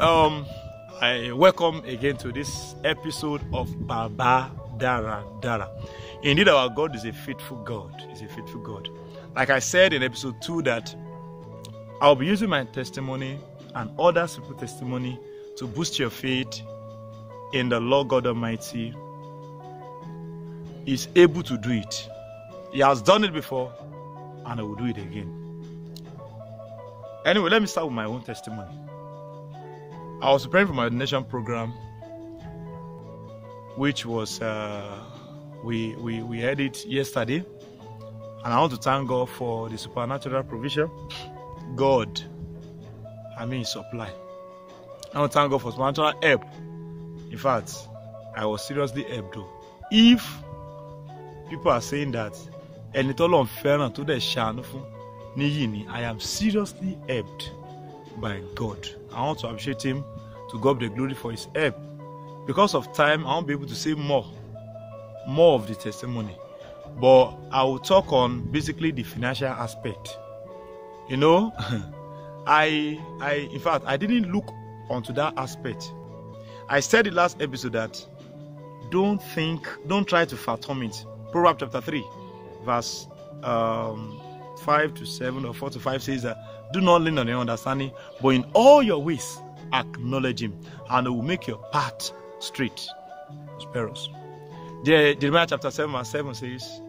Um, I welcome again to this episode of Baba Dara Dara. Indeed, our God is a faithful God. Is a faithful God. Like I said in episode two, that I'll be using my testimony and other people's testimony to boost your faith in the Lord God Almighty. Is able to do it. He has done it before, and I will do it again. Anyway, let me start with my own testimony. I was preparing for my ordination program, which was uh, we we we had it yesterday, and I want to thank God for the supernatural provision. God, I mean supply. I want to thank God for supernatural help. In fact, I was seriously helped though. If people are saying that ẹni tó lọ́n fẹ́ràn tó dẹ̀ ṣàánú fún níyì ni I am seriously helped by God. I want to appreciate Him to God the glory for His help. Because of time, I won't be able to say more, more of the testimony. But I will talk on basically the financial aspect. You know, I, I, in fact, I didn't look onto that aspect. I said the last episode that don't think, don't try to fathom it. Proverbs chapter 3, verse um, 5 to 7 or 4 to 5 says that do not lean on your understanding, but in all your ways acknowledge him, and it will make your path straight. Prosperous. Jeremiah chapter 7 verse 7 says,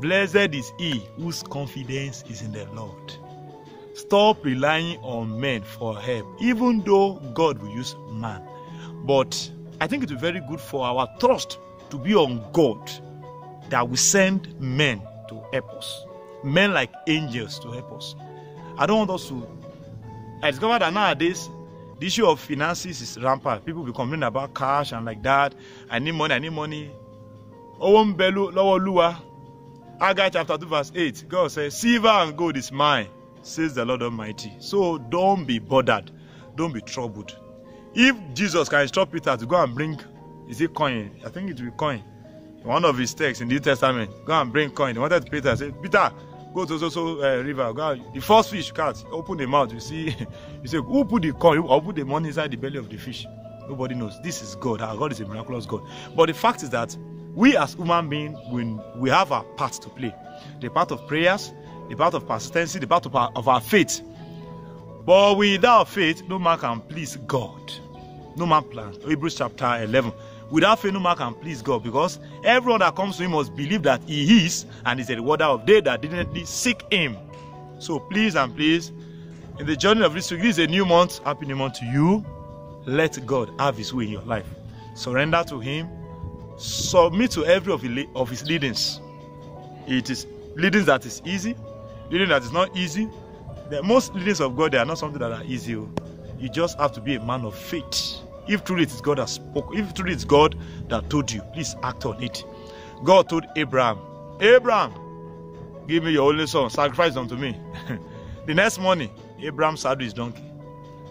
Blessed is he whose confidence is in the Lord. Stop relying on men for help, even though God will use man. But I think it is very good for our trust to be on God that will send men to help us. Men like angels to help us. I don't want us to. I discovered that nowadays the issue of finances is rampant. People be complaining about cash and like that. I need money, I need money. Owó ń bẹ lọ́wọ́ Olúwa. Chapter 2 verse 8. God says, Silver and gold is mine, says the Lord Almighty. So don't be bothered. Don't be troubled. If Jesus can instruct Peter to go and bring, is it coin? I think it will be coin. One of his texts in the New Testament, go and bring coin. He wanted Peter say, Peter, go to so so uh, river. Go the first fish catch, open the mouth. You see, you say, who put the coin? Who put the money inside the belly of the fish? Nobody knows. This is God. Our God is a miraculous God. But the fact is that we as human beings, when we have our part to play, the part of prayers, the part of persistency, the part of our, of our faith. But without faith, no man can please God. No man plans. Hebrews chapter 11. Without faith, no man can please God because everyone that comes to him must believe that he is and is a rewarder of they that diligently seek him. So please and please, in the journey of this week, this is a new month. Happy new month to you. Let God have his way in your life. Surrender to him. Submit to every of his, leadings. It is leadings that is easy, leading that is not easy. The most leadings of God, they are not something that are easy. You just have to be a man of faith. If truly it is God that spoke, if truly it's God that told you, please act on it. God told Abraham, Abraham, give me your only son, sacrifice unto me. the next morning, Abraham saddled his donkey.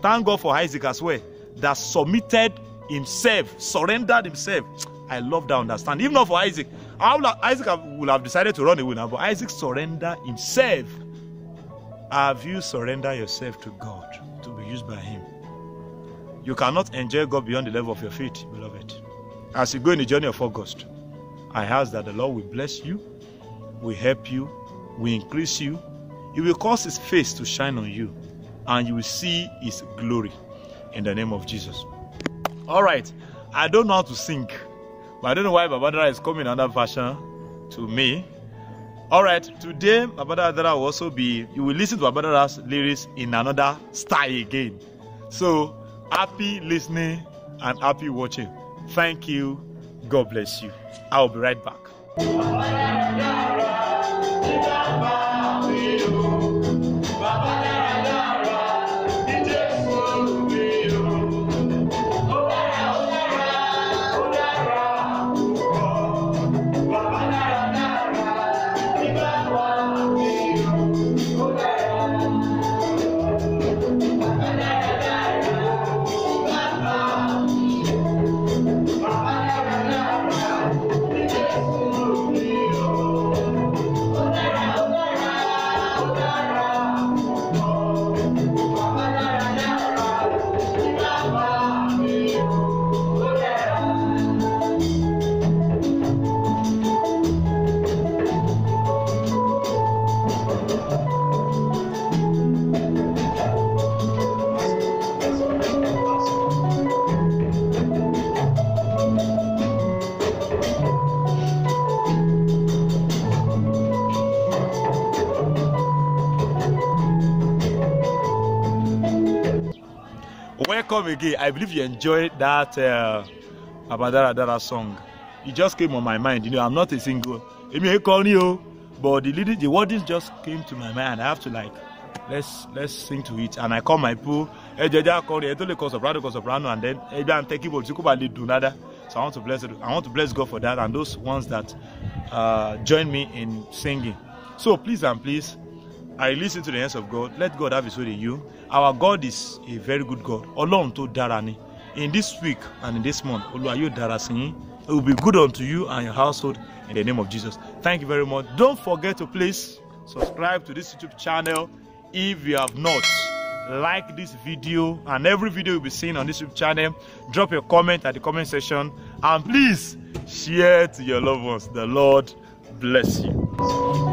Thank God for Isaac as well, that submitted himself, surrendered himself. I love that understanding. Even not for Isaac, Isaac would have decided to run away now, but Isaac surrendered himself. Have you surrendered yourself to God to be used by Him? You cannot enjoy God beyond the level of your faith, beloved. As you go in the journey of August, I ask that the Lord will bless you, will help you, will increase you. He will cause His face to shine on you, and you will see His glory in the name of Jesus. All right, I don't know how to sing, but I don't know why Babadara is coming another version to me. All right, today Babadara will also be, you will listen to Babadara's lyrics in another style again. So, happy listening and happy watching. Thank you. God bless you. I'll be right back. Come again. I believe you enjoyed that uh, Abadara Dara song. It just came on my mind. You know, I'm not a single. But the lyrics, the wordings just came to my mind. I have to like, let's let's sing to it. And I call my pool. Ejeja tó lè kọ soprano, soprano, and then ẹbí à ń tẹ keyboard tí kò bá lè dùn nada. So I want to bless it. I want to bless God for that and those ones that uh, join me in singing. So please and please, I listen to the hands of God. Let God have His way in you. Our God is a very good God. Ọlọ́run tó dára ni. In this week and in this month, Olúwa yóò dára. It will be good unto you and your household in the name of Jesus. Thank you very much. Don't forget to please subscribe to this YouTube channel if you have not. Like this video and every video you'll be seeing on this YouTube channel. Drop your comment at the comment section and please share to your loved ones. The Lord bless you.